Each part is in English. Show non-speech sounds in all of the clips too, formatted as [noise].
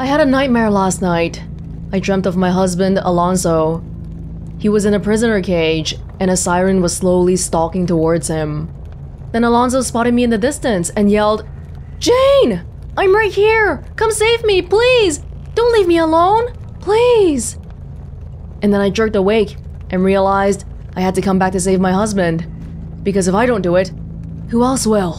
I had a nightmare last night. I dreamt of my husband, Alonso. He was in a prisoner cage, and a siren was slowly stalking towards him. Then Alonso spotted me in the distance and yelled, Jane! I'm right here! Come save me, please! Don't leave me alone! Please! And then I jerked awake and realized I had to come back to save my husband. Because if I don't do it, who else will?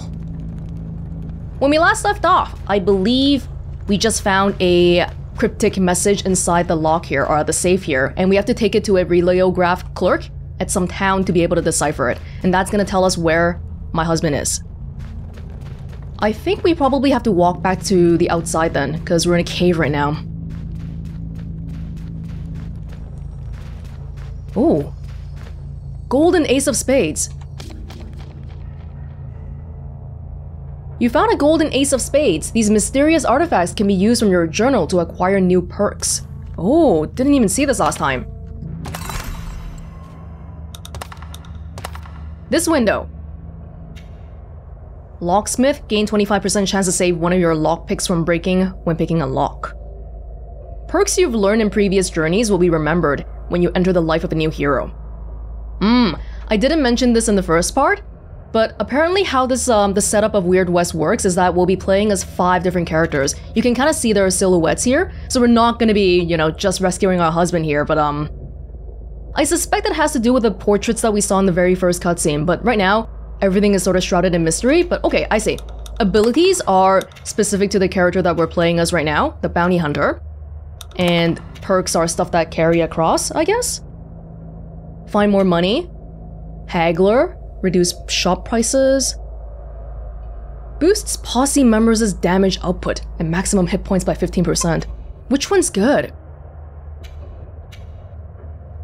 When we last left off, I believe we just found a cryptic message inside the lock here, or the safe here, and we have to take it to a relayograph clerk at some town to be able to decipher it. And that's gonna tell us where my husband is. I think we probably have to walk back to the outside then, because we're in a cave right now. Ooh. Golden Ace of Spades. You found a golden ace of spades. These mysterious artifacts can be used from your journal to acquire new perks. Oh, didn't even see this last time. This window. Locksmith, gain 25% chance to save one of your lockpicks from breaking when picking a lock. Perks you've learned in previous journeys will be remembered when you enter the life of a new hero. Mmm, I didn't mention this in the first part, but apparently how this um, the setup of Weird West works is that we'll be playing as five different characters. You can kind of see their silhouettes here, so we're not gonna be, you know, just rescuing our husband here, but um... I suspect it has to do with the portraits that we saw in the very first cutscene, but right now, everything is sort of shrouded in mystery, but okay, I see. Abilities are specific to the character that we're playing as right now, the Bounty Hunter. And perks are stuff that carry across, I guess? Find more money. Haggler, reduce shop prices, boosts posse members' damage output and maximum hit points by 15%. Which one's good?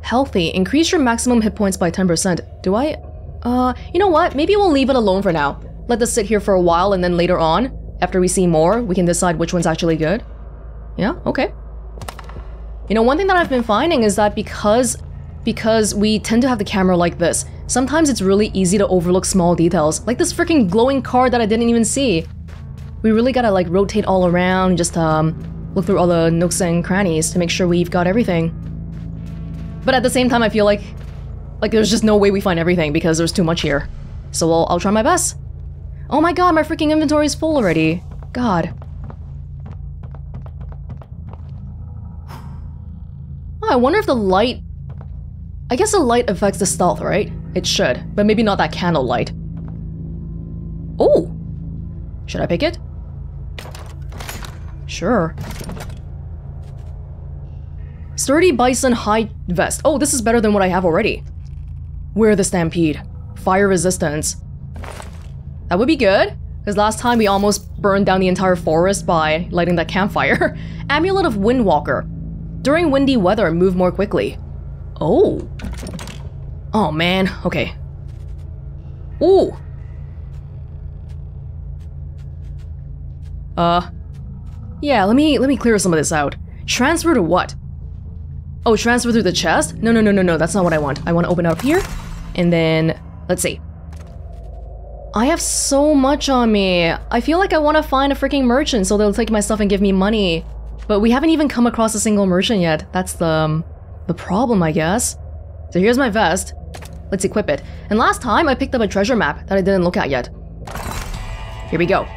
Healthy, increase your maximum hit points by 10%. Do I? Uh, you know what? Maybe we'll leave it alone for now. Let this sit here for a while and then later on, after we see more, we can decide which one's actually good. Yeah, okay. You know, one thing that I've been finding is that because because we tend to have the camera like this, sometimes it's really easy to overlook small details, like this freaking glowing card that I didn't even see. We really gotta like rotate all around, just um, look through all the nooks and crannies to make sure we've got everything. But at the same time, I feel like, like there's just no way we find everything because there's too much here. So I'll, I'll try my best. Oh my god, my freaking inventory is full already. God. I wonder if the light I guess the light affects the stealth, right? It should, but maybe not that candle light. Oh! Should I pick it? Sure. Sturdy Bison hide Vest. Oh, this is better than what I have already. Wear the Stampede. Fire resistance. That would be good, because last time we almost burned down the entire forest by lighting that campfire. [laughs] Amulet of Windwalker. During windy weather, move more quickly. Oh. Oh, man. Okay. Ooh. Uh. Yeah, let me let me clear some of this out. Transfer to what? Oh, transfer through the chest? No, no, no, no, no. That's not what I want. I want to open up here. And then, let's see. I have so much on me. I feel like I want to find a freaking merchant so they'll take my stuff and give me money. But we haven't even come across a single merchant yet. That's the, um, the problem, I guess. So here's my vest. Let's equip it. And last time, I picked up a treasure map that I didn't look at yet. Here we go.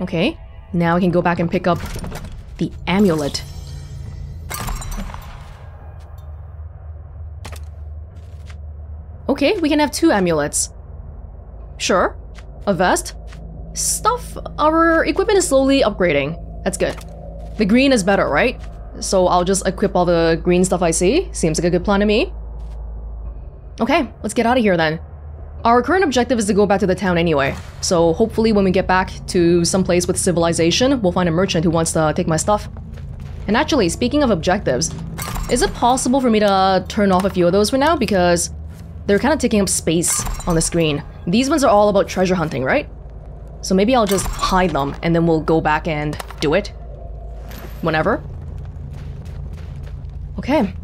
Okay, now I can go back and pick up the amulet. Okay, we can have two amulets. Sure. A vest. Stuff, our equipment is slowly upgrading. That's good. The green is better, right? So I'll just equip all the green stuff I see. Seems like a good plan to me. Okay, let's get out of here then. Our current objective is to go back to the town anyway, so hopefully when we get back to some place with civilization, we'll find a merchant who wants to take my stuff. And actually, speaking of objectives, is it possible for me to turn off a few of those for now? Because they're kind of taking up space on the screen. These ones are all about treasure hunting, right? So maybe I'll just hide them and then we'll go back and do it. Whenever. Okay.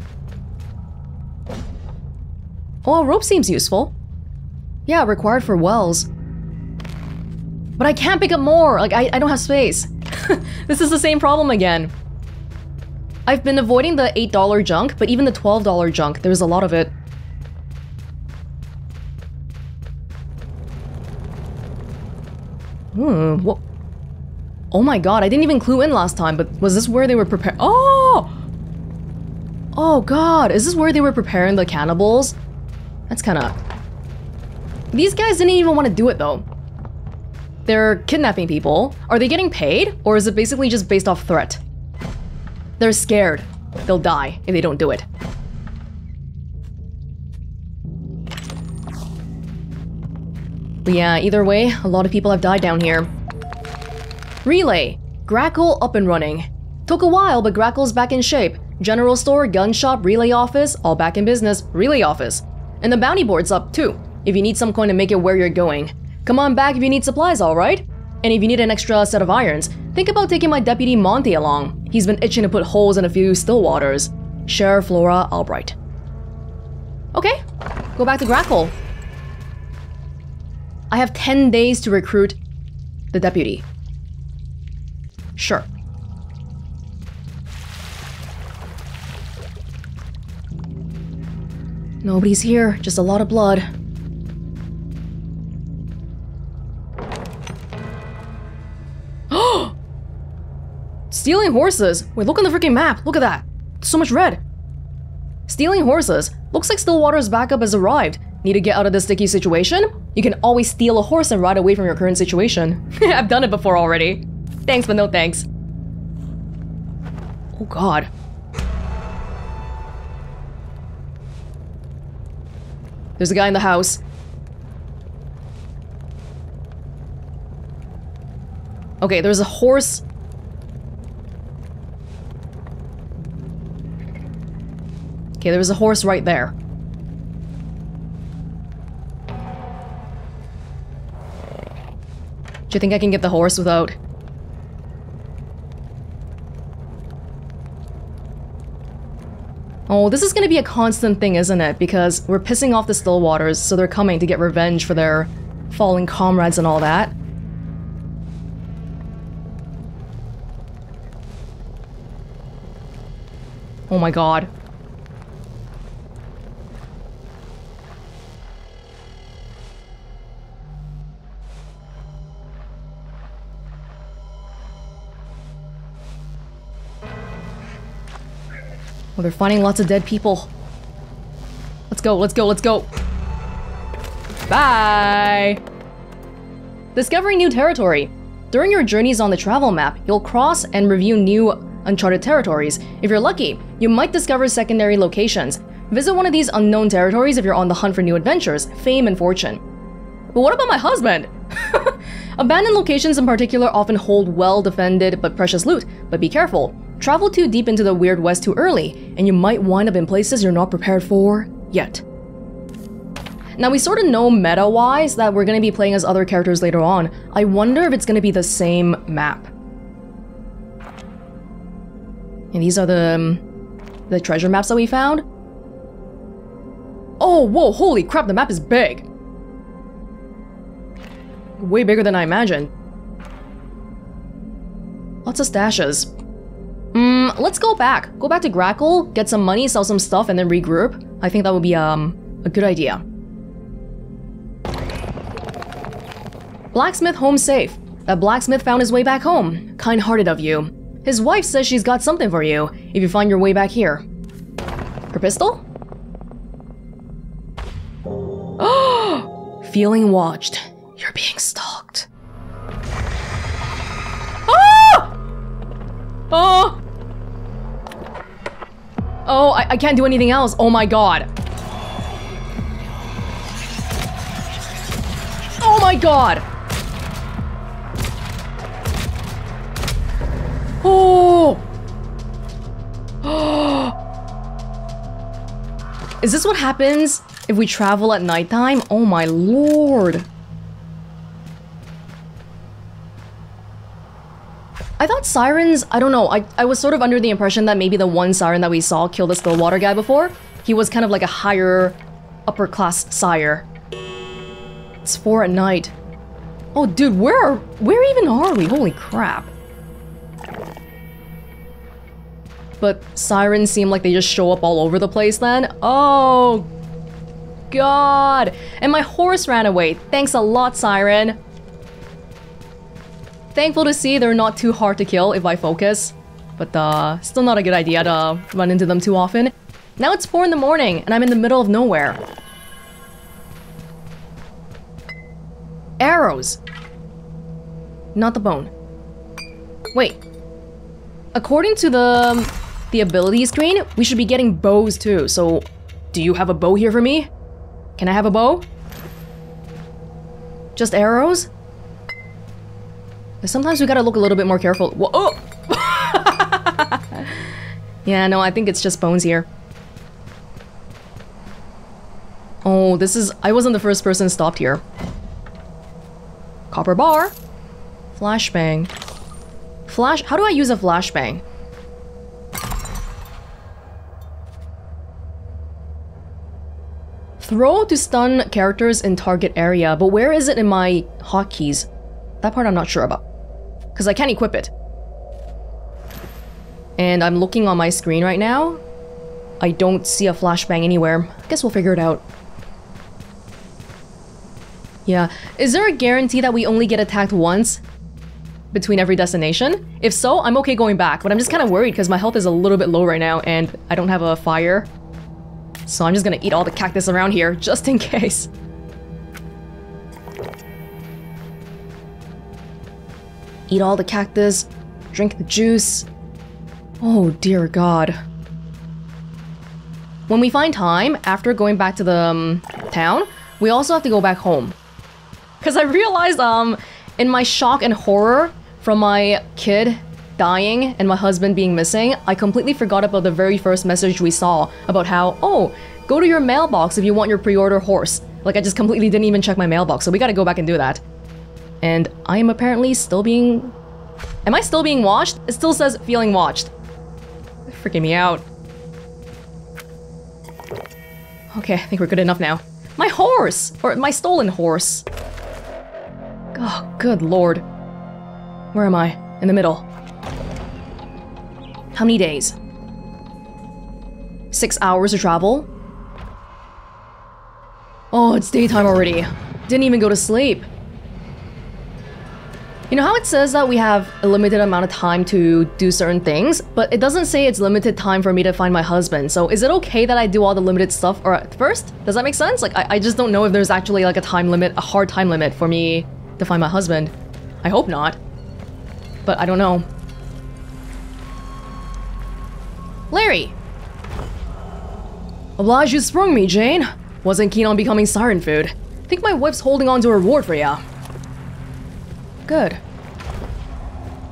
Oh, rope seems useful. Yeah, required for wells. But I can't pick up more! Like, I, I don't have space. [laughs] this is the same problem again. I've been avoiding the $8 junk, but even the $12 junk, there's a lot of it. Hmm, what? Oh my god, I didn't even clue in last time, but was this where they were prepared? Oh! Oh god, is this where they were preparing the cannibals? That's kinda... These guys didn't even want to do it though. They're kidnapping people. Are they getting paid? Or is it basically just based off threat? They're scared. They'll die if they don't do it. But yeah, either way, a lot of people have died down here. Relay. Grackle up and running. Took a while, but Grackle's back in shape. General store, gun shop, relay office, all back in business. Relay office. And the bounty board's up too, if you need some coin to make it where you're going. Come on back if you need supplies, alright? And if you need an extra set of irons, think about taking my deputy Monte along. He's been itching to put holes in a few Stillwaters. Sheriff Flora Albright. Okay, go back to Grackle. I have 10 days to recruit the deputy. Sure. Nobody's here, just a lot of blood. [gasps] Stealing horses! Wait, look on the freaking map! Look at that! So much red! Stealing horses. Looks like Stillwater's backup has arrived. Need to get out of this sticky situation? You can always steal a horse and ride away from your current situation. [laughs] I've done it before already. Thanks, but no thanks. Oh god. There's a guy in the house. Okay, there's a horse. Okay, there's a horse right there. Do you think I can get the horse without... Oh, this is gonna be a constant thing, isn't it? Because we're pissing off the Stillwaters, so they're coming to get revenge for their fallen comrades and all that. Oh my god. Well, they're finding lots of dead people. Let's go, let's go, let's go. Bye! Discovering new territory. During your journeys on the travel map, you'll cross and review new uncharted territories. If you're lucky, you might discover secondary locations. Visit one of these unknown territories if you're on the hunt for new adventures, fame, and fortune. But what about my husband? [laughs] Abandoned locations in particular often hold well-defended but precious loot, but be careful. Travel too deep into the Weird West too early, and you might wind up in places you're not prepared for yet. Now, we sort of know meta-wise that we're going to be playing as other characters later on. I wonder if it's going to be the same map. And these are the, um, the treasure maps that we found. Oh, whoa, holy crap, the map is big! Way bigger than I imagined. Lots of stashes. Mm, let's go back. Go back to Grackle, get some money, sell some stuff, and then regroup. I think that would be um a good idea. Blacksmith home safe. That blacksmith found his way back home. Kind-hearted of you. His wife says she's got something for you if you find your way back here. Her pistol? Oh! [gasps] Feeling watched. You're being stalked. Ah! Oh! Oh, I, I can't do anything else. Oh my god. Oh my god! Oh! [gasps] Is this what happens if we travel at nighttime? Oh my lord. I thought sirens, I don't know, I, I was sort of under the impression that maybe the one siren that we saw killed this Stillwater guy before, he was kind of like a higher upper class sire. It's four at night. Oh dude, where are, where even are we? Holy crap. But sirens seem like they just show up all over the place then. Oh god. And my horse ran away. Thanks a lot, siren. Thankful to see they're not too hard to kill if I focus. But uh, still not a good idea to run into them too often. Now it's 4 in the morning and I'm in the middle of nowhere. Arrows. Not the bone. Wait. According to the the ability screen, we should be getting bows too. So, do you have a bow here for me? Can I have a bow? Just arrows? Sometimes we gotta look a little bit more careful. Whoa, oh! [laughs] yeah, no, I think it's just bones here. Oh, this is... I wasn't the first person stopped here. Copper bar. Flashbang. Flash... How do I use a flashbang? Throw to stun characters in target area, but where is it in my hotkeys? That part I'm not sure about. Because I can't equip it. And I'm looking on my screen right now. I don't see a flashbang anywhere. I guess we'll figure it out. Yeah. Is there a guarantee that we only get attacked once? Between every destination? If so, I'm okay going back, but I'm just kind of worried because my health is a little bit low right now and I don't have a fire. So I'm just gonna eat all the cactus around here, just in [laughs] case. Eat all the cactus, drink the juice. Oh dear god. When we find time, after going back to the um, town, we also have to go back home. Because I realized um, in my shock and horror from my kid dying and my husband being missing, I completely forgot about the very first message we saw about how, oh, go to your mailbox if you want your pre-order horse. Like I just completely didn't even check my mailbox, so we gotta go back and do that. And I am apparently still being... Am I still being watched? It still says feeling watched. Freaking me out. Okay, I think we're good enough now. My horse! Or my stolen horse. Oh, good lord. Where am I? In the middle. How many days? Six hours of travel? Oh, it's daytime already. Didn't even go to sleep. You know how it says that we have a limited amount of time to do certain things, but it doesn't say it's limited time for me to find my husband. So is it okay that I do all the limited stuff or first? Does that make sense? Like, I, I just don't know if there's actually like a time limit, a hard time limit for me to find my husband. I hope not. But I don't know. Larry! Oblige you sprung me, Jane. Wasn't keen on becoming siren food. Think my wife's holding on to a reward for ya. Good.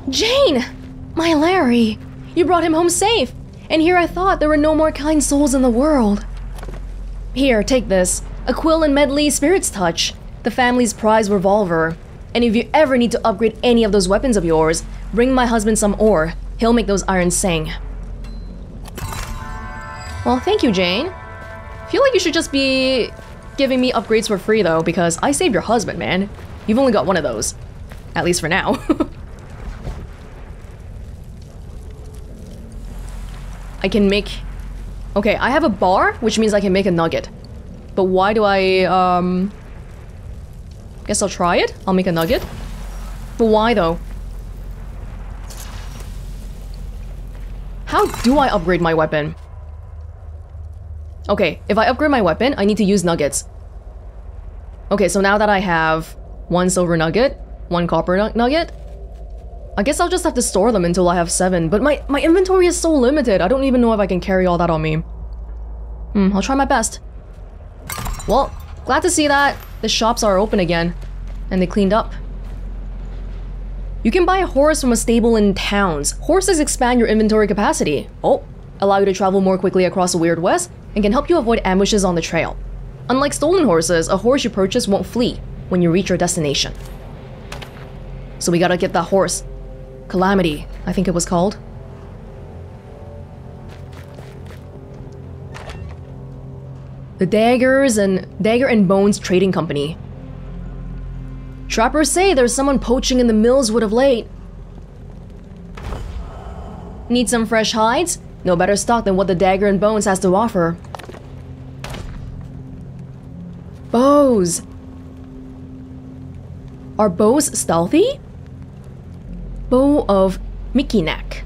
Jane! My Larry! You brought him home safe! And here I thought there were no more kind souls in the world. Here, take this. A Quill and Medley Spirit's Touch. The family's prize revolver. And if you ever need to upgrade any of those weapons of yours, bring my husband some ore. He'll make those irons sing. Well, thank you, Jane. Feel like you should just be giving me upgrades for free, though, because I saved your husband, man. You've only got one of those. At least for now. [laughs] I can make... Okay, I have a bar, which means I can make a nugget. But why do I, um... Guess I'll try it. I'll make a nugget. But why, though? How do I upgrade my weapon? Okay, if I upgrade my weapon, I need to use nuggets. Okay, so now that I have one silver nugget, one copper nugget, I guess I'll just have to store them until I have seven, but my, my inventory is so limited, I don't even know if I can carry all that on me. Hmm, I'll try my best. Well, glad to see that the shops are open again, and they cleaned up. You can buy a horse from a stable in towns. Horses expand your inventory capacity. Oh, allow you to travel more quickly across the Weird West, and can help you avoid ambushes on the trail. Unlike stolen horses, a horse you purchase won't flee when you reach your destination. So we gotta get that horse. Calamity, I think it was called. The Daggers and Dagger and Bones Trading Company. Trappers say there's someone poaching in the Millswood of late. Need some fresh hides? No better stock than what the Dagger and Bones has to offer. Bows! Are bows stealthy? Bow of Mikinak.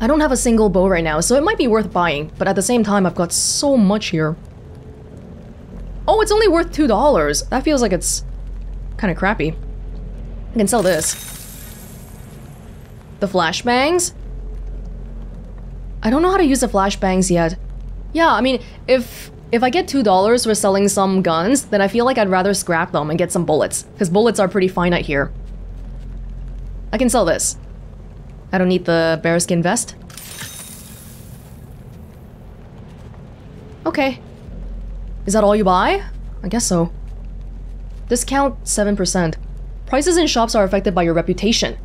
I don't have a single bow right now, so it might be worth buying, but at the same time, I've got so much here. Oh, it's only worth $2. That feels like it's kind of crappy. I can sell this. The flashbangs? I don't know how to use the flashbangs yet. Yeah, I mean, if if I get $2 for selling some guns, then I feel like I'd rather scrap them and get some bullets, because bullets are pretty finite here. I can sell this. I don't need the bearskin vest. Okay. Is that all you buy? I guess so. Discount 7%. Prices in shops are affected by your reputation.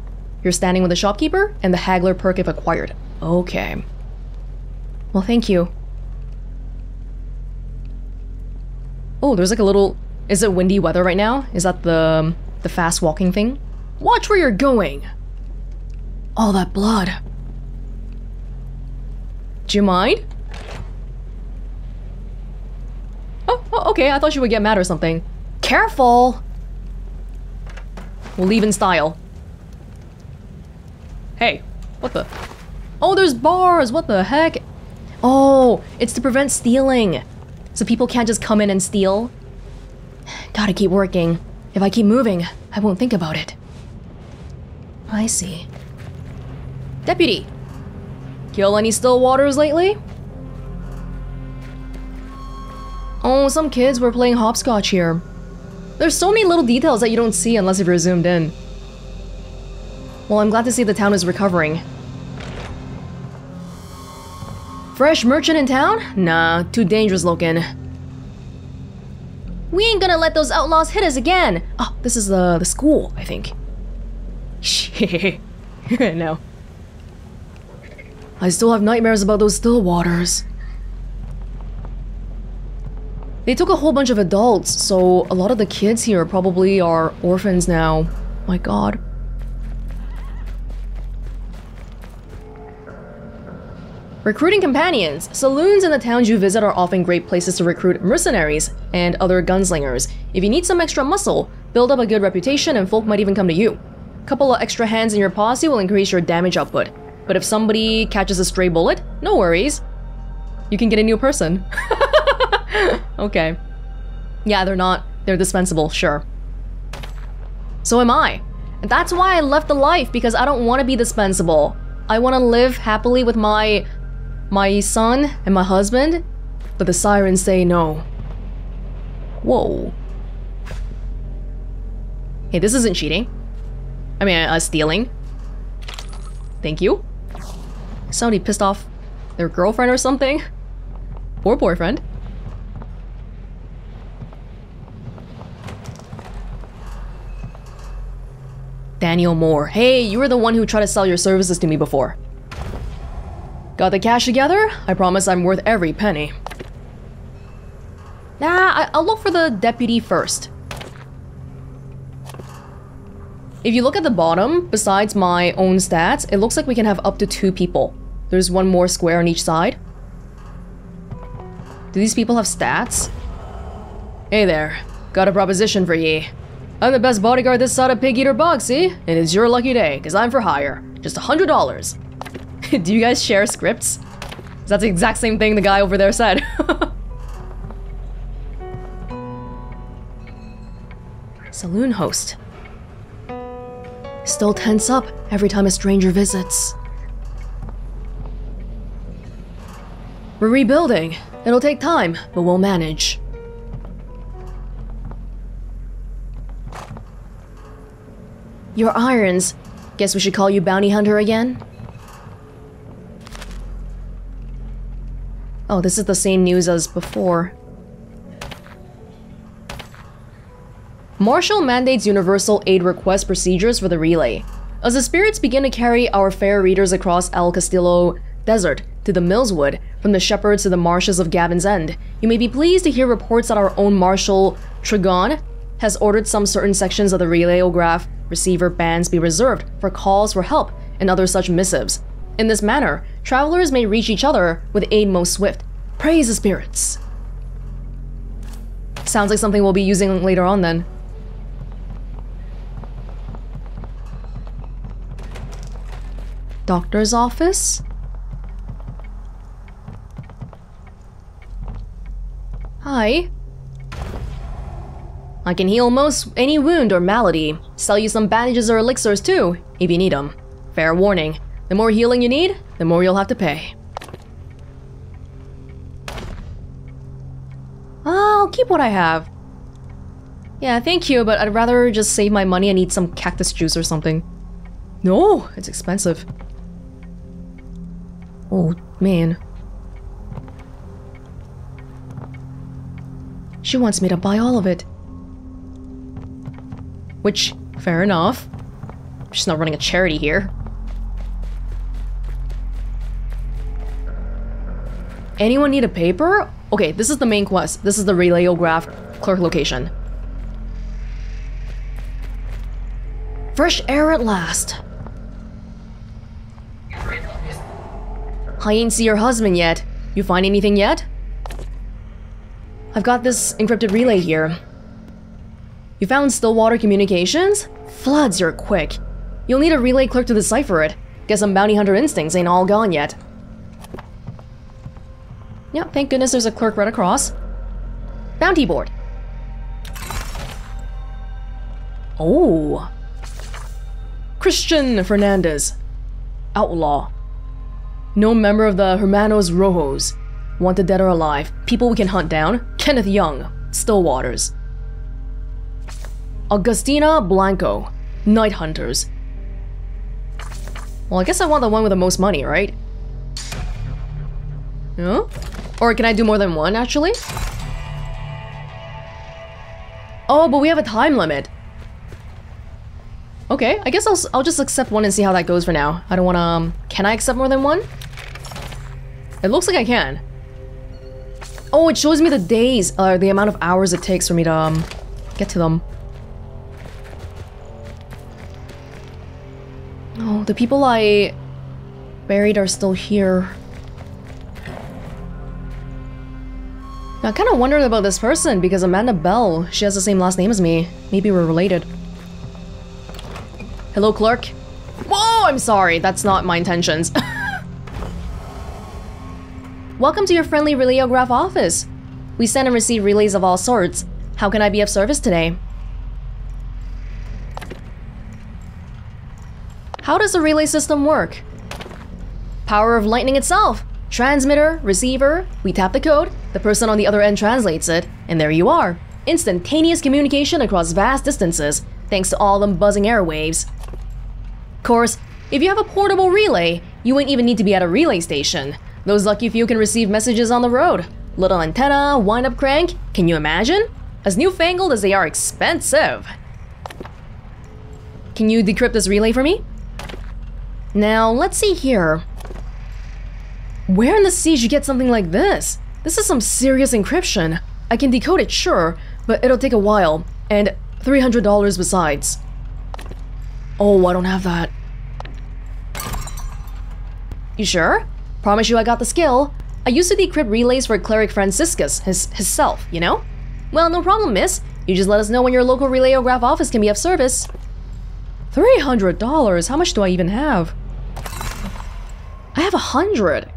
You're standing with the shopkeeper and the haggler perk if acquired. Okay. Well, thank you. Oh, there's like a little... Is it windy weather right now? Is that the, the fast walking thing? Watch where you're going! All that blood. Do you mind? Oh, oh, okay, I thought you would get mad or something. Careful! We'll leave in style. Hey, what the? Oh, there's bars! What the heck? Oh, it's to prevent stealing. So people can't just come in and steal. Gotta keep working. If I keep moving, I won't think about it. I see. Deputy! Kill any Stillwaters lately? Oh, some kids were playing hopscotch here. There's so many little details that you don't see unless if you're zoomed in. Well, I'm glad to see the town is recovering. Fresh merchant in town? Nah, too dangerous looking. We ain't gonna let those outlaws hit us again! Oh, this is the, the school, I think. [laughs] No. I still have nightmares about those Stillwaters. They took a whole bunch of adults, so a lot of the kids here probably are orphans now. My god. Recruiting companions. Saloons in the towns you visit are often great places to recruit mercenaries and other gunslingers. If you need some extra muscle, build up a good reputation and folk might even come to you. Couple of extra hands in your posse will increase your damage output. But if somebody catches a stray bullet, no worries. You can get a new person. [laughs] okay. Yeah, they're not. They're dispensable, sure. So am I. And that's why I left the life, because I don't want to be dispensable. I want to live happily with my my son and my husband, but the sirens say no. Whoa. Hey, this isn't cheating. I mean, uh, stealing. Thank you. Somebody pissed off their girlfriend or something? Or boyfriend. Daniel Moore. Hey, you were the one who tried to sell your services to me before. Got the cash together? I promise I'm worth every penny. Nah, I'll look for the deputy first. If you look at the bottom, besides my own stats, it looks like we can have up to two people. There's one more square on each side. Do these people have stats? Hey there, got a proposition for ye. I'm the best bodyguard this side of Pig Eater Bog, see? And it's your lucky day, because I'm for hire. Just a hundred dollars. [laughs] Do you guys share scripts? That's the exact same thing the guy over there said. [laughs] Saloon host. Still tense up every time a stranger visits. We're rebuilding. It'll take time, but we'll manage. Your irons. Guess we should call you Bounty Hunter again? Oh, this is the same news as before. Marshall mandates universal aid request procedures for the relay. As the spirits begin to carry our fair readers across El Castillo Desert to the Millswood, from the shepherds to the marshes of Gavin's End, you may be pleased to hear reports that our own Marshal Trigon has ordered some certain sections of the relayograph receiver bands be reserved for calls for help and other such missives. In this manner, travelers may reach each other with aid most swift. Praise the spirits. Sounds like something we'll be using later on then. Doctor's office? Hi. I can heal most any wound or malady. Sell you some bandages or elixirs too, if you need them. Fair warning, the more healing you need, the more you'll have to pay. I'll keep what I have. Yeah, thank you, but I'd rather just save my money and eat some cactus juice or something. No, it's expensive. Oh, man. She wants me to buy all of it. Which, fair enough. She's not running a charity here. Anyone need a paper? Okay, this is the main quest. This is the Relayograph clerk location. Fresh air at last. I ain't see your husband yet. You find anything yet? I've got this encrypted relay here. You found Stillwater Communications? Floods, you're quick. You'll need a relay clerk to decipher it. Guess some bounty hunter instincts ain't all gone yet. Yeah, thank goodness there's a clerk right across. Bounty board. Oh. Christian Fernandez. Outlaw. No member of the Hermanos Rojos. Wanted dead or alive. People we can hunt down. Kenneth Young. Stillwaters. Augustina Blanco. Night Hunters. Well, I guess I want the one with the most money, right? Huh? Or can I do more than one, actually? Oh, but we have a time limit. Okay, I guess I'll, I'll just accept one and see how that goes for now. I don't wanna, um, can I accept more than one? It looks like I can. Oh, it shows me the days, or uh, the amount of hours it takes for me to, um, get to them. Oh, the people I buried are still here. I kind of wondered about this person because Amanda Bell, she has the same last name as me. Maybe we're related. Hello, clerk. Whoa, I'm sorry. That's not my intentions. [laughs] Welcome to your friendly Relayograph office. We send and receive relays of all sorts. How can I be of service today? How does the relay system work? Power of lightning itself. Transmitter, receiver, we tap the code, the person on the other end translates it, and there you are. Instantaneous communication across vast distances, thanks to all them buzzing airwaves. Of course, if you have a portable relay, you won't even need to be at a relay station. Those lucky few can receive messages on the road. Little antenna, wind-up crank, can you imagine? As newfangled as they are expensive. Can you decrypt this relay for me? Now, let's see here. Where in the sea did you get something like this? This is some serious encryption. I can decode it, sure, but it'll take a while, and $300 besides. Oh, I don't have that. You sure? Promise you I got the skill. I used to decrypt relays for Cleric Franciscus, his, himself, you know? Well, no problem, miss. You just let us know when your local relayograph office can be of service. $300? How much do I even have? I have a hundred.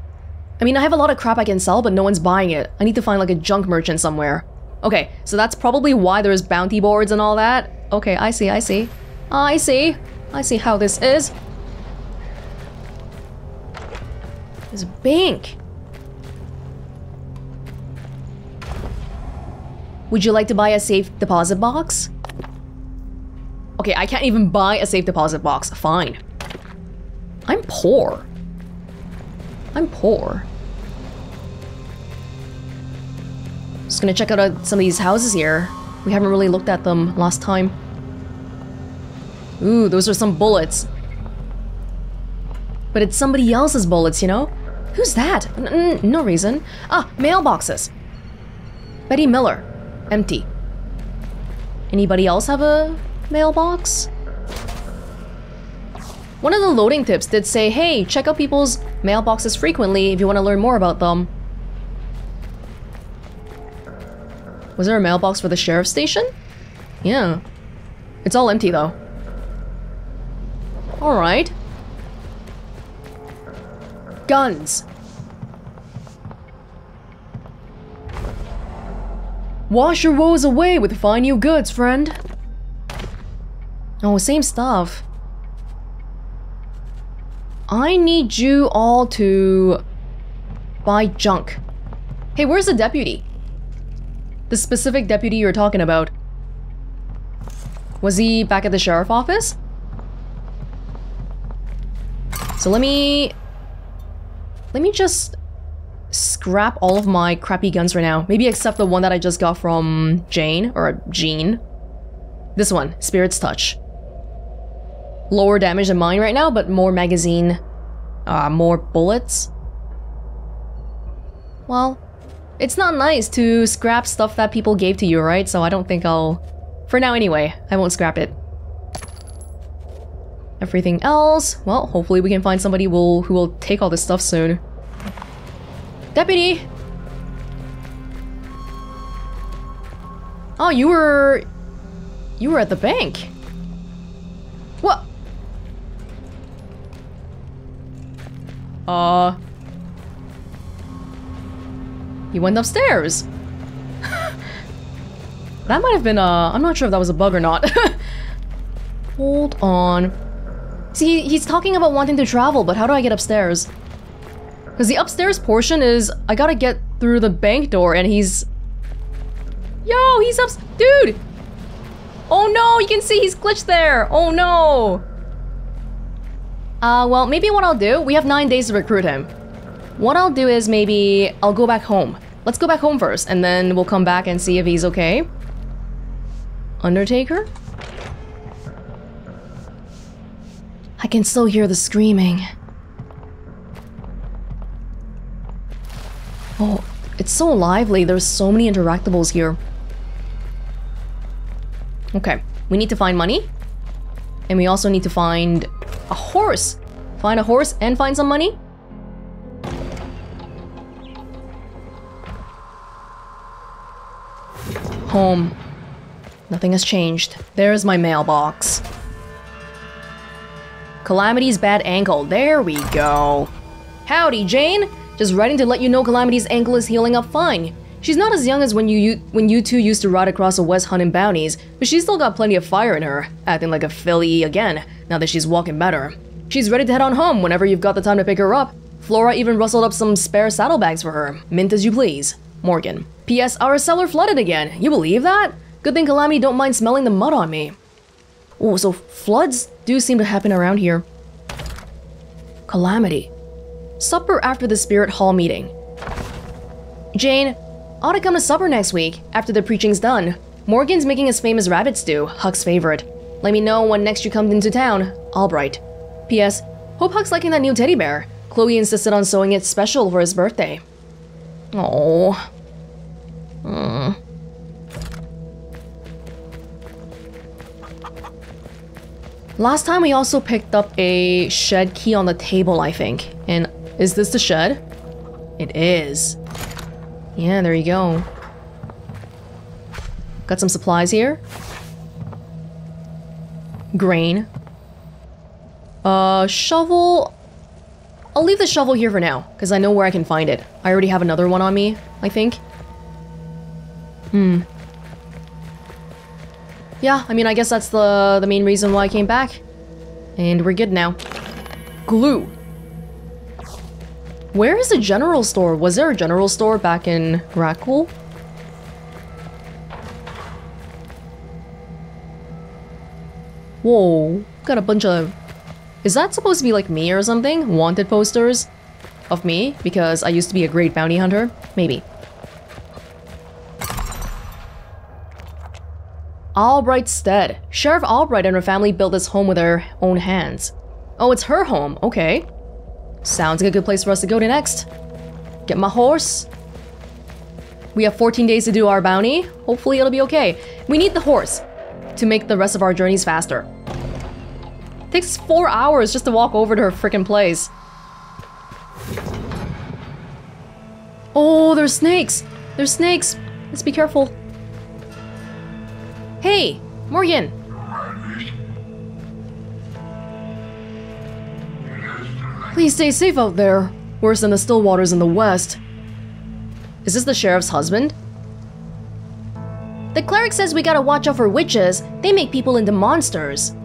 I mean, I have a lot of crap I can sell, but no one's buying it. I need to find like a junk merchant somewhere. Okay, so that's probably why there's bounty boards and all that. Okay, I see, I see. I see. I see how this is. There's a bank. Would you like to buy a safe deposit box? Okay, I can't even buy a safe deposit box. Fine. I'm poor. I'm poor. Just gonna check out uh, some of these houses here. We haven't really looked at them last time. Ooh, those are some bullets. But it's somebody else's bullets, you know? Who's that? N no reason. Ah, mailboxes. Betty Miller. Empty. Anybody else have a mailbox? One of the loading tips did say, hey, check out people's mailboxes frequently if you want to learn more about them. Was there a mailbox for the sheriff's station? Yeah. It's all empty though. Alright. Guns. Wash your woes away with fine new goods, friend. Oh, same stuff. I need you all to buy junk. Hey, where's the deputy? The specific deputy you're talking about. Was he back at the sheriff office? So let me... Let me just scrap all of my crappy guns right now. Maybe except the one that I just got from Jane, or Jean. This one, Spirit's Touch. Lower damage than mine right now, but more magazine, uh, more bullets. Well, it's not nice to scrap stuff that people gave to you, right? So I don't think I'll... For now anyway, I won't scrap it. Everything else, well, hopefully we can find somebody will, who will take all this stuff soon. Deputy! Oh, you were... You were at the bank. What? Uh... You went upstairs. [laughs] that might have been a... Uh, I'm not sure if that was a bug or not. [laughs] Hold on. See, he's talking about wanting to travel, but how do I get upstairs? Because the upstairs portion is, I gotta get through the bank door and he's... Yo, he's up... Dude! Oh no, you can see he's glitched there! Oh no! Uh, well, maybe what I'll do, we have nine days to recruit him. What I'll do is maybe I'll go back home. Let's go back home first, and then we'll come back and see if he's okay. Undertaker? I can still hear the screaming. Oh, it's so lively. There's so many interactables here. Okay, we need to find money. And we also need to find a horse. Find a horse and find some money. Home. Nothing has changed. There's my mailbox. Calamity's bad ankle. There we go. Howdy, Jane. Just writing to let you know Calamity's ankle is healing up fine. She's not as young as when you when you two used to ride across the west hunting bounties, but she's still got plenty of fire in her, acting like a filly again now that she's walking better. She's ready to head on home whenever you've got the time to pick her up. Flora even rustled up some spare saddlebags for her. Mint as you please. Morgan. P.S. Our cellar flooded again. You believe that? Good thing Calamity don't mind smelling the mud on me. Oh, so floods do seem to happen around here. Calamity. Supper after the Spirit Hall meeting. Jane, ought to come to supper next week, after the preaching's done. Morgan's making his famous rabbit stew, Huck's favorite. Let me know when next you come into town. Albright. P.S. Hope Huck's liking that new teddy bear. Chloe insisted on sewing it special for his birthday. Oh. Last time we also picked up a shed key on the table, I think. And is this the shed? It is. Yeah, there you go. Got some supplies here. Grain. Uh, shovel. I'll leave the shovel here for now, because I know where I can find it. I already have another one on me, I think. Hmm. Yeah, I mean, I guess that's the, the main reason why I came back. And we're good now. Glue. Where is the general store? Was there a general store back in Grackle? Whoa, got a bunch of... Is that supposed to be like me or something? Wanted posters? Of me? Because I used to be a great bounty hunter? Maybe. Albright Stead. Sheriff Albright and her family built this home with their own hands. Oh, it's her home. Okay. Sounds like a good place for us to go to next. Get my horse. We have 14 days to do our bounty. Hopefully it'll be okay. We need the horse to make the rest of our journeys faster. It takes four hours just to walk over to her freaking place. Oh, there's snakes! There's snakes! Let's be careful. Hey, Morgan! Please stay safe out there. Worse than the Stillwaters in the west. Is this the sheriff's husband? The cleric says we gotta watch out for witches. They make people into monsters.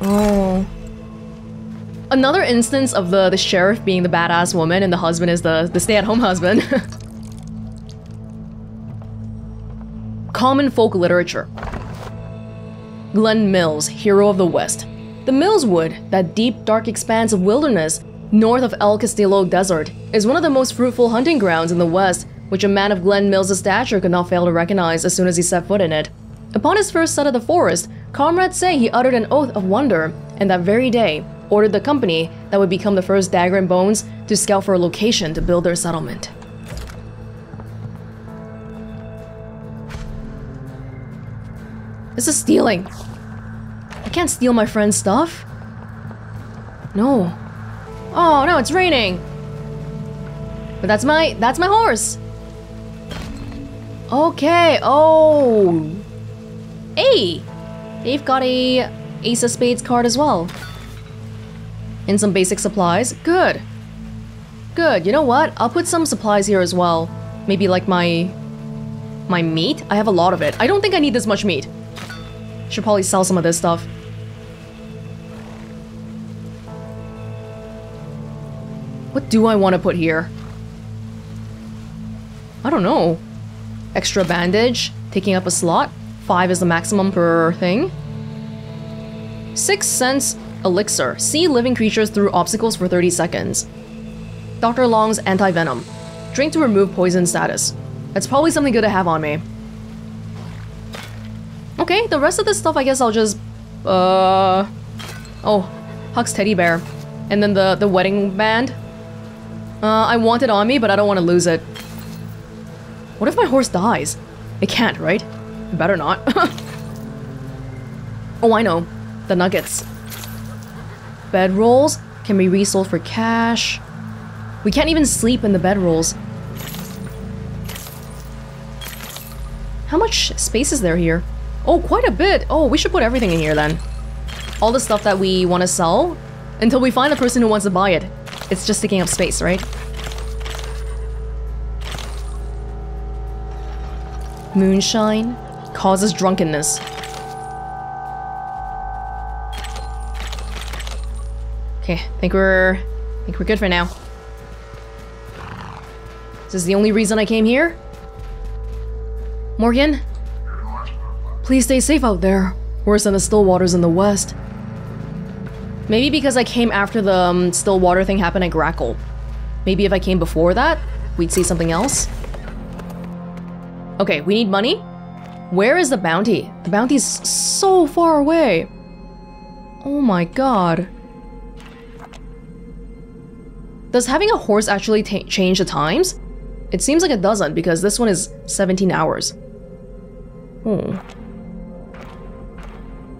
Oh. Another instance of the, the sheriff being the badass woman and the husband is the, the stay-at-home husband. [laughs] Common folk literature. Glen Mills, hero of the West. The Mills Wood, that deep, dark expanse of wilderness north of El Castillo Desert, is one of the most fruitful hunting grounds in the West, which a man of Glen Mills' stature could not fail to recognize as soon as he set foot in it. Upon his first sight of the forest, comrades say he uttered an oath of wonder, and that very day, ordered the company that would become the first Dagger and Bones to scout for a location to build their settlement. This is stealing. I can't steal my friend's stuff. No. Oh no, it's raining. But that's my that's my horse. Okay. Oh. Hey. They've got a Ace of Spades card as well. And some basic supplies. Good. Good. You know what? I'll put some supplies here as well. Maybe like my my meat? I have a lot of it. I don't think I need this much meat. Should probably sell some of this stuff. What do I want to put here? I don't know. Extra bandage, taking up a slot. Five is the maximum per thing. Sixth Sense elixir. See living creatures through obstacles for 30 seconds. Dr. Long's anti-venom. Drink to remove poison status. That's probably something good to have on me. Okay, the rest of this stuff I guess I'll just... Uh... Oh, Huck's teddy bear. And then the, the wedding band. Uh, I want it on me, but I don't want to lose it. What if my horse dies? It can't, right? It better not. [laughs] oh, I know. The nuggets. Bedrolls can be resold for cash. We can't even sleep in the bedrolls. How much space is there here? Oh, quite a bit. Oh, we should put everything in here then. All the stuff that we want to sell until we find the person who wants to buy it. It's just taking up space, right? Moonshine causes drunkenness. Okay, I think we're I think we're good for now. This is the only reason I came here? Morgan? Please stay safe out there. Worse than the Stillwaters in the west. Maybe because I came after the um, Stillwater thing happened at Grackle. Maybe if I came before that, we'd see something else. Okay, we need money. Where is the bounty? The bounty's so far away. Oh my god. Does having a horse actually change the times? It seems like it doesn't because this one is 17 hours. Hmm.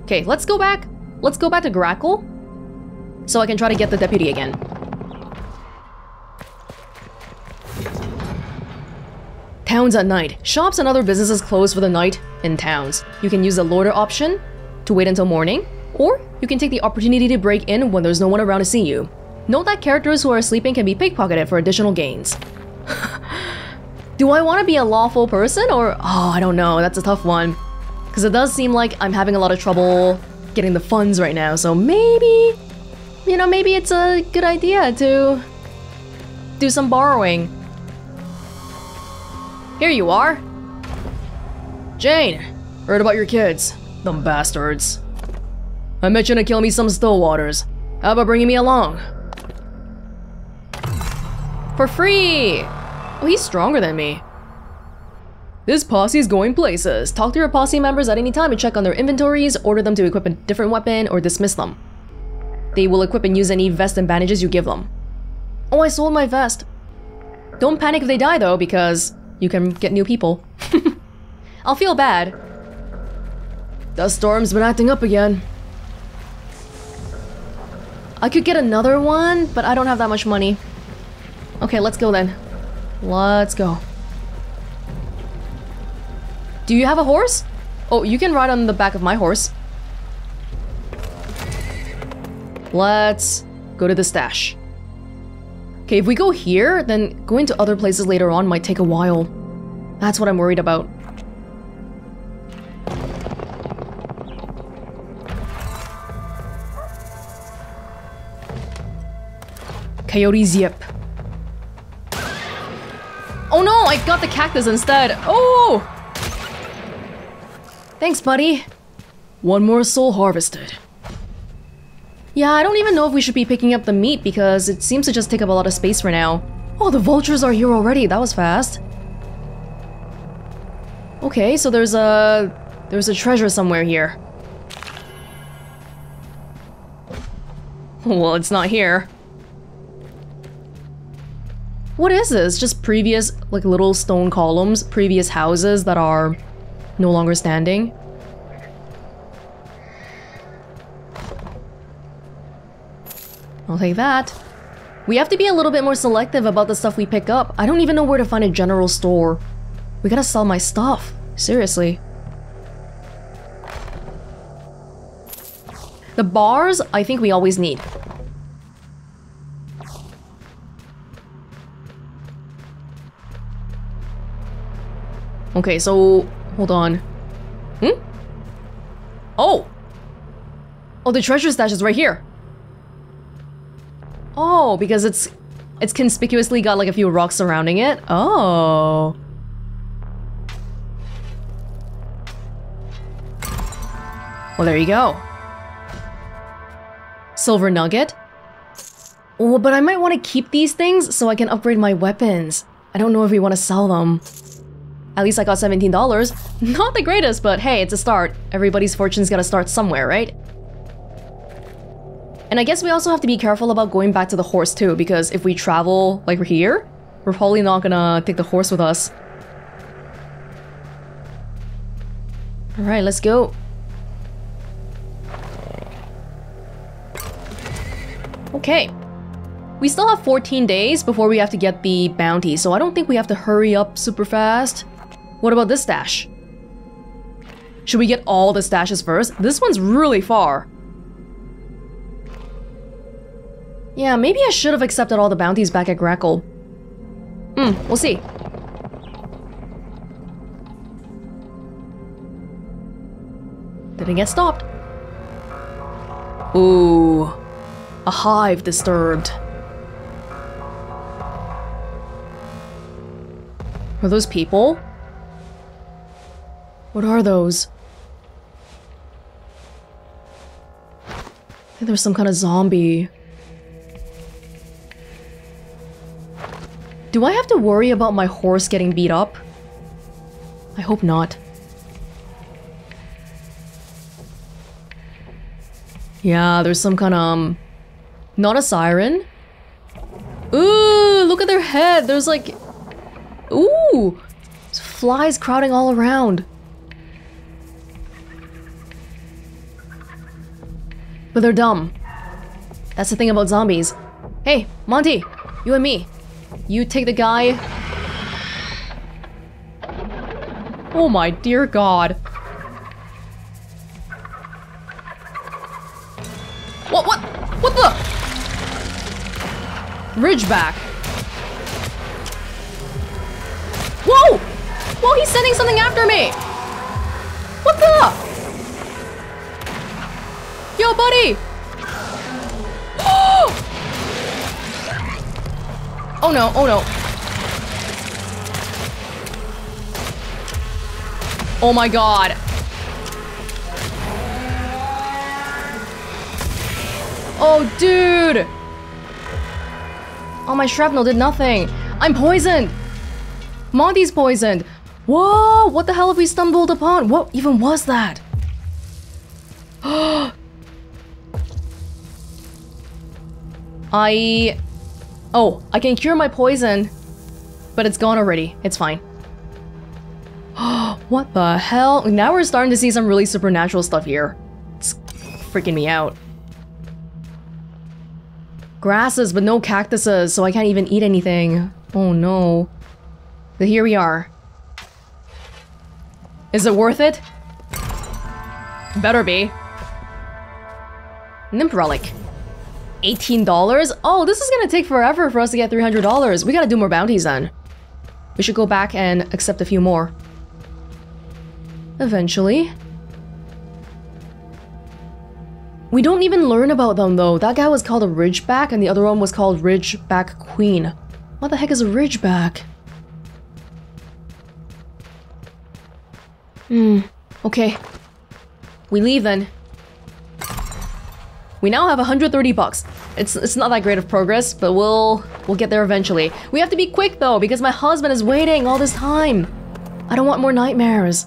Okay, let's go back. Let's go back to Grackle so I can try to get the deputy again. Towns at night. Shops and other businesses close for the night in towns. You can use the loiter option to wait until morning, or you can take the opportunity to break in when there's no one around to see you. Note that characters who are sleeping can be pickpocketed for additional gains. [laughs] Do I want to be a lawful person or... Oh, I don't know. That's a tough one. Because it does seem like I'm having a lot of trouble getting the funds right now, so maybe you know, maybe it's a good idea to do some borrowing. Here you are. Jane, heard about your kids. Them bastards. I met you to kill me some Stillwaters. How about bringing me along? For free! Oh, he's stronger than me. This posse is going places. Talk to your posse members at any time to check on their inventories, order them to equip a different weapon, or dismiss them. They will equip and use any vest and bandages you give them. Oh, I sold my vest. Don't panic if they die though, because you can get new people. [laughs] I'll feel bad. The storm's been acting up again. I could get another one, but I don't have that much money. Okay, let's go then. Let's go. Do you have a horse? Oh, you can ride on the back of my horse. Let's go to the stash. Okay, if we go here, then going to other places later on might take a while. That's what I'm worried about. Coyote's yip. Oh no, I got the cactus instead. Oh! Thanks, buddy. One more soul harvested. Yeah, I don't even know if we should be picking up the meat because it seems to just take up a lot of space for now. Oh, the vultures are here already. That was fast. Okay, so there's a... There's a treasure somewhere here. Well, it's not here. What is this? Just previous, like, little stone columns, previous houses that are no longer standing? I'll take that. We have to be a little bit more selective about the stuff we pick up. I don't even know where to find a general store. We gotta sell my stuff. Seriously. The bars, I think we always need. Okay, so... Hold on. Hmm? Oh! Oh, the treasure stash is right here. Oh, because it's it's conspicuously got like a few rocks surrounding it. Oh. Well, there you go. Silver nugget. Oh, but I might want to keep these things so I can upgrade my weapons. I don't know if we want to sell them. At least I got $17. [laughs] Not the greatest, but hey, it's a start. Everybody's fortune's gotta start somewhere, right? And I guess we also have to be careful about going back to the horse too, because if we travel like we're here, we're probably not gonna take the horse with us. Alright, let's go. Okay. We still have 14 days before we have to get the bounty, so I don't think we have to hurry up super fast. What about this stash? Should we get all the stashes first? This one's really far. Yeah, maybe I should have accepted all the bounties back at Grackle. Hmm, we'll see. Didn't get stopped. Ooh. A hive disturbed. Are those people? What are those? I think there's some kind of zombie. Do I have to worry about my horse getting beat up? I hope not. Yeah, there's some kind of... Um, not a siren. Ooh, look at their head. There's like... Ooh! There's flies crowding all around. But they're dumb. That's the thing about zombies. Hey, Monte, you and me. You take the guy. Oh my dear god. What, what, what the? Ridgeback. Whoa! Whoa, he's sending something after me! What the? Buddy! [gasps] Oh no, oh no. Oh my god. Oh, dude! Oh, my shrapnel did nothing. I'm poisoned! Monte's poisoned! Whoa! What the hell have we stumbled upon? What even was that? [gasps] Oh, I Oh, I can cure my poison. But it's gone already. It's fine. [gasps] What the hell? Now we're starting to see some really supernatural stuff here. It's freaking me out. Grasses, but no cactuses, so I can't even eat anything. Oh no. But here we are. Is it worth it? Better be. Nymph Relic. $18? Oh, this is gonna take forever for us to get $300. We gotta do more bounties then. We should go back and accept a few more. Eventually. We don't even learn about them though. That guy was called a Ridgeback and the other one was called Ridgeback Queen. What the heck is a Ridgeback? Hmm, okay. We leave then. We now have 130 bucks. It's it's not that great of progress, but we'll we'll get there eventually. We have to be quick though because my husband is waiting all this time. I don't want more nightmares.